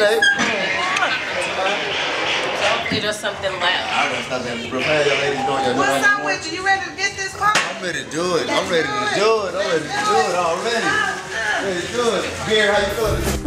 office. Hopefully there's something left. I gotta stop that. Bro, how y'all ladies doing? Y'all What's doing up with you? You ready to get this car? I'm ready to do it. I'm ready to do it. I'm ready to do it already. Ready to do it. Beer, how you feeling?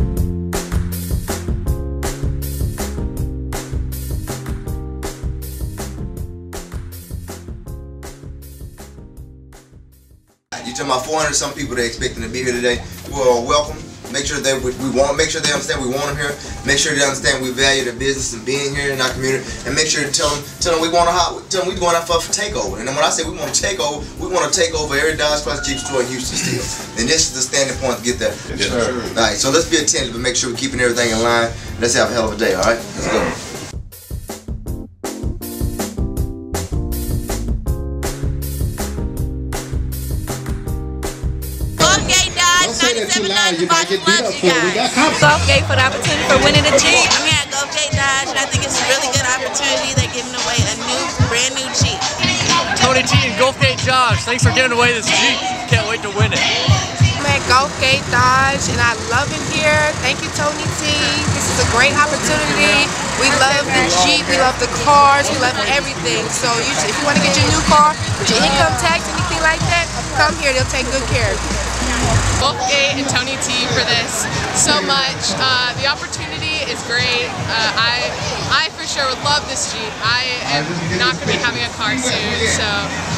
You talking about 400 some people they expecting to be here today. Well, welcome. Make sure they we, we want make sure they understand we want them here. Make sure they understand we value their business and being here in our community. And make sure to tell them tell them we want to tell them we going out for a takeover. And then when I say we want to take over, we want to take over every Dodge Plus Jeep store in Houston still. and this is the standing point to get that. Yes, sir. All right, so let's be attentive and make sure we're keeping everything in line. Let's have a hell of a day. All right, let's go. Loves for you it. We got guys. cops. Gulfgate for the opportunity for winning the Jeep. I'm here at Gulfgate Dodge, and I think it's a really good opportunity. They're giving away a new, brand new Jeep. Tony T and Gulfgate Josh, thanks for giving away this Jeep. Can't wait to win it. I'm at Gulfgate Dodge and I love it here. Thank you, Tony T. This is a great opportunity. We love the Jeep, we love the cars, we love everything. So you if you want to get your new car, your income tax, anything like that, come here. They'll take good care of you. Gulfgate and Tony T for this so much. Uh, the opportunity is great. Uh, I, I for sure would love this Jeep. I am not going to be having a car soon, so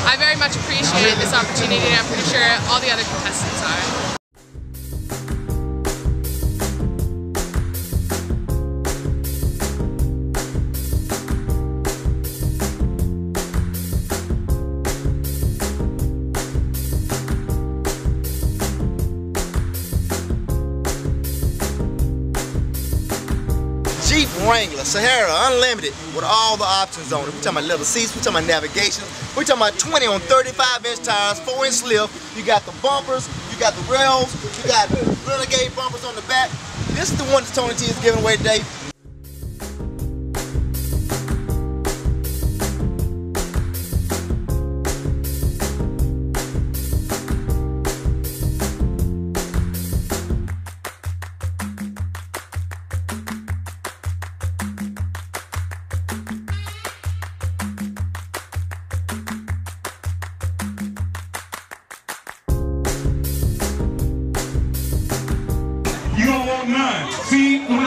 I very much appreciate this opportunity, and I'm pretty sure all the other contestants are. Wrangler Sahara Unlimited with all the options on it. We're talking about leather seats, we're talking about navigation, we're talking about 20 on 35 inch tires, 4 inch lift. You got the bumpers, you got the rails, you got renegade bumpers on the back. This is the one that Tony T is giving away today.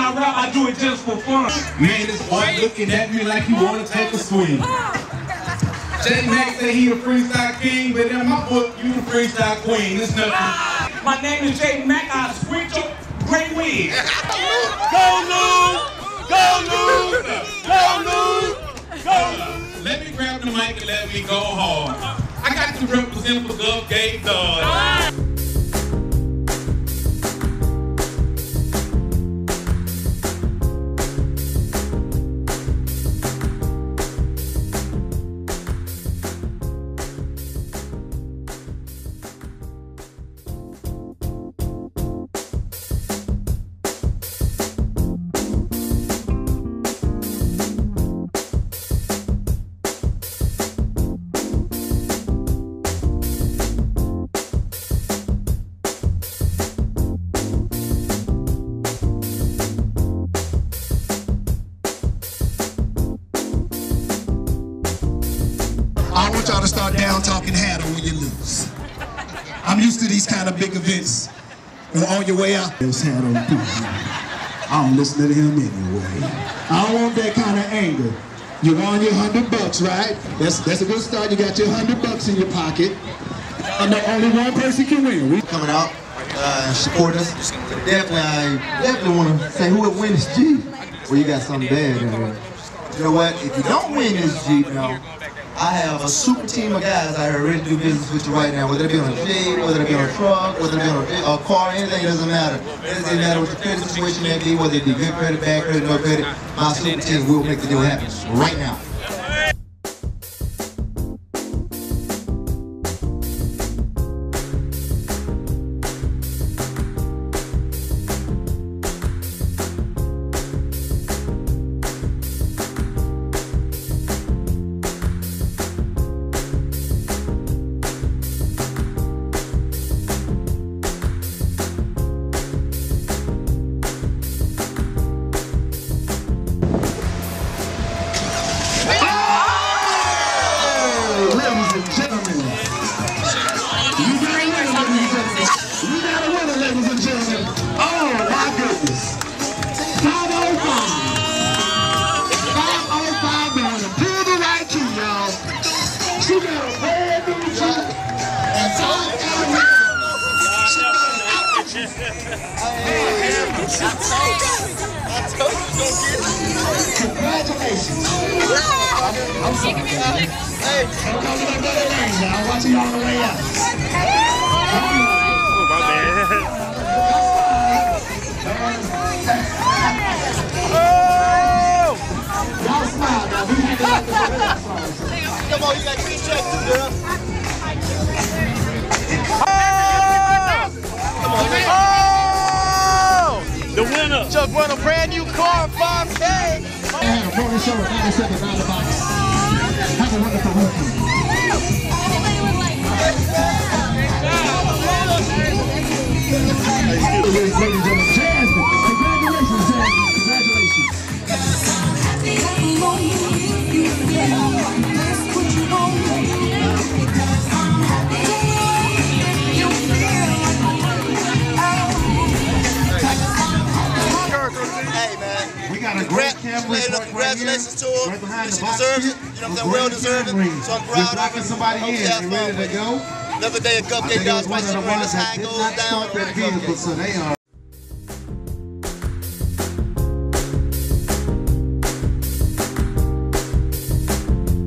I rap, I do it just for fun. Man, this boy looking at me like he want to take a swing. Oh. Jay Mack say he the freestyle king, but in my book, you the freestyle queen. It's nothing. Ah. My name is Jay Mack. I switch your great wig. Go Lou! Go Lou! Go Lou! Go Lou! Let me grab the mic and let me go hard. I got to represent for Gulfgate Dodge. Y'all talking Hatta when you lose. I'm used to these kind of big events. And on your way out, there's Hatta on I don't listen to him anyway. I don't want that kind of anger. You won your hundred bucks, right? That's that's a good start. You got your hundred bucks in your pocket. And no, only one person can win. We coming out uh, support us. Definitely, I definitely want to say whoever wins this Jeep, well, you got something bad in there. You know what? If you don't win this Jeep now, I have a super team of guys out here ready to do business with you right now. Whether it be on a Jeep, whether it be on a truck, whether it be on a, a car, anything, it doesn't matter. It doesn't matter what the credit situation may be, whether it be good credit, bad credit, no credit. My super team will make the deal happen right now. Congratulations. I'm sorry. Hey, call me that better name now. I'm watching you on the way out. Chuck won a brand new car, 5K. I had a morning show at 97 Dollar Box. Have a wonderful weekend. Ladies and gentlemen, congratulations to her. Right She deserves it. You know what I'm saying? Well deserved it. So I'm proud of her. somebody Hope in. she has fun ready to go? Another day of Cupcake think it Dodge was one Spicy of the Rain. ones That's how that it goes down start over that at vehicle, Cupcake. so they are